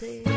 Baby.